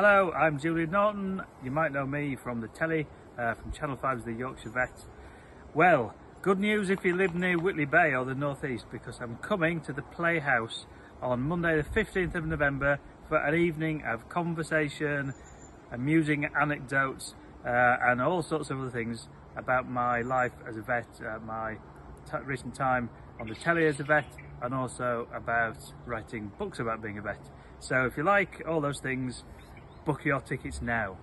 Hello, I'm Julian Norton. You might know me from the telly, uh, from Channel 5's The Yorkshire Vet. Well, good news if you live near Whitley Bay or the North East because I'm coming to the Playhouse on Monday the 15th of November for an evening of conversation, amusing anecdotes uh, and all sorts of other things about my life as a vet, uh, my recent time on the telly as a vet and also about writing books about being a vet. So if you like all those things, book your tickets now.